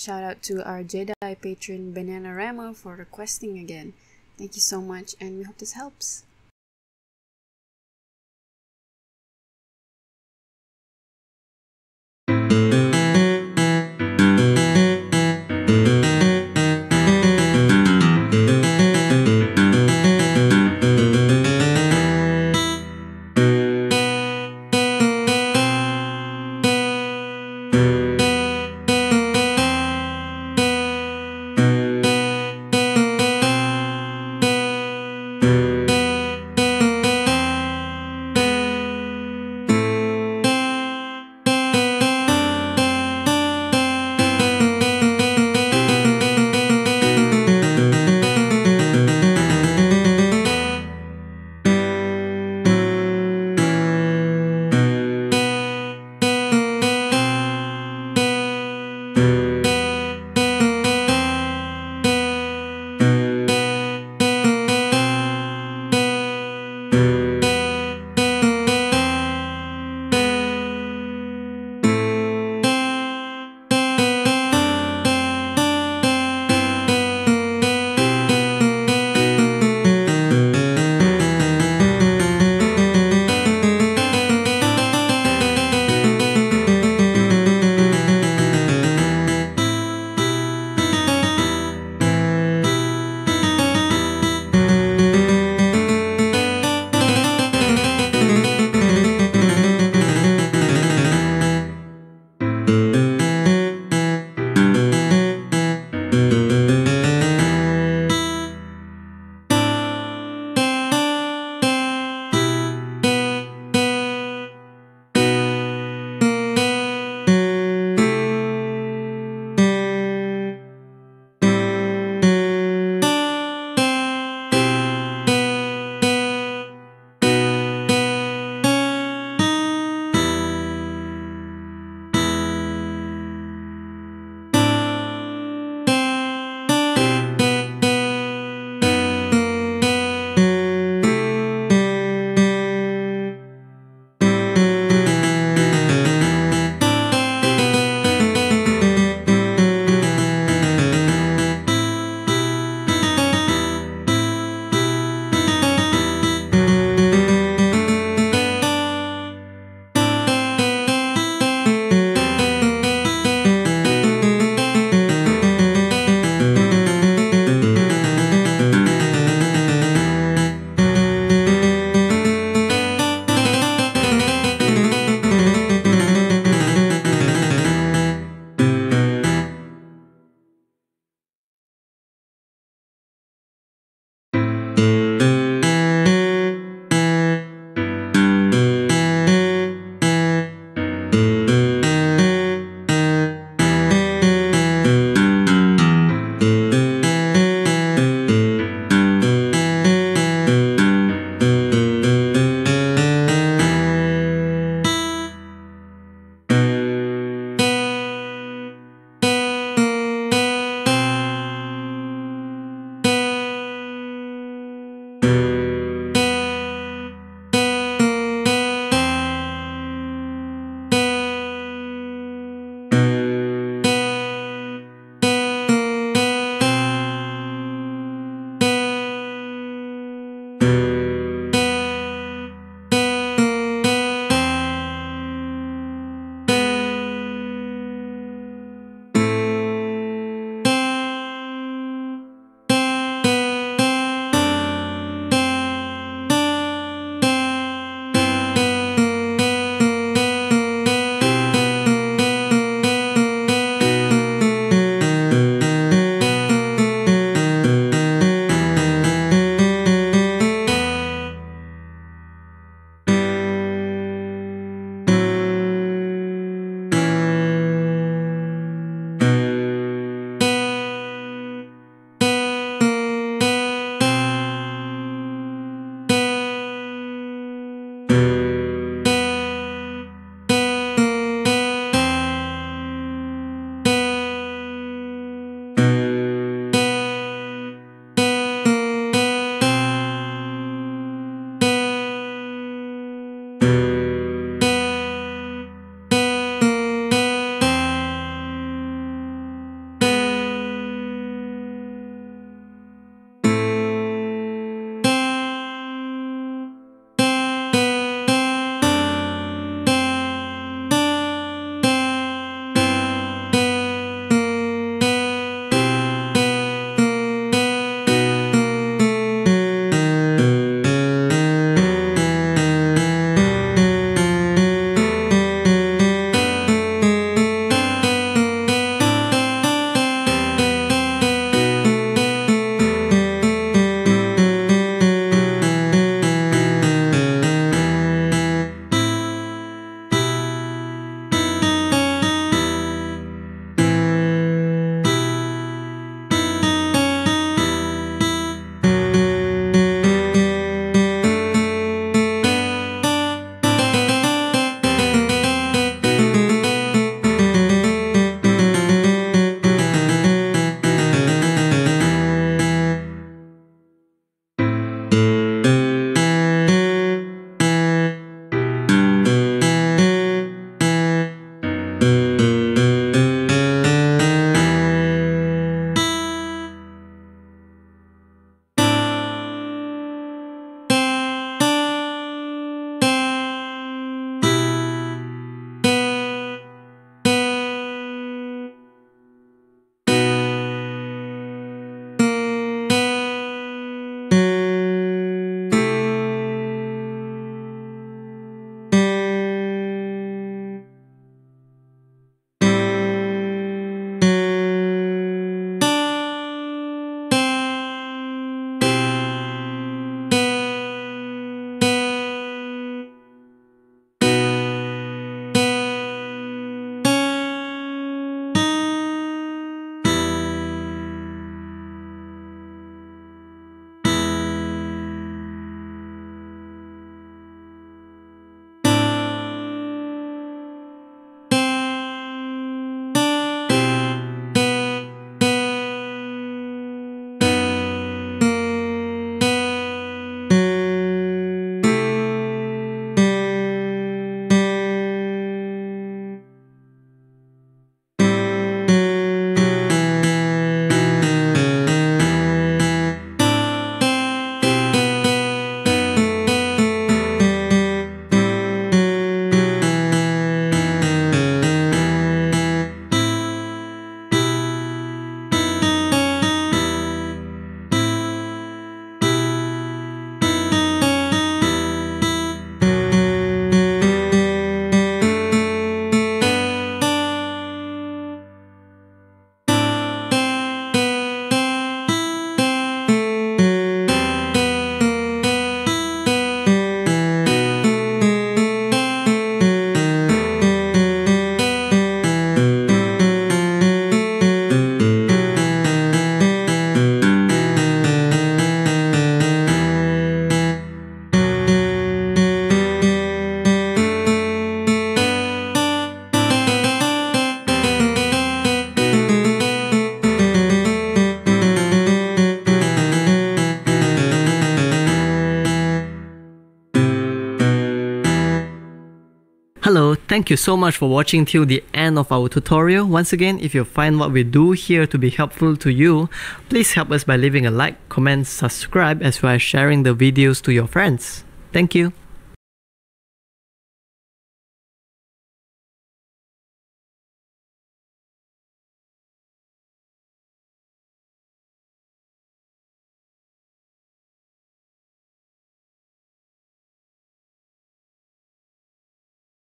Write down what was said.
Shout out to our Jedi patron Banana Rama for requesting again. Thank you so much, and we hope this helps. Thank you so much for watching till the end of our tutorial. Once again, if you find what we do here to be helpful to you, please help us by leaving a like, comment, subscribe as well as sharing the videos to your friends. Thank you.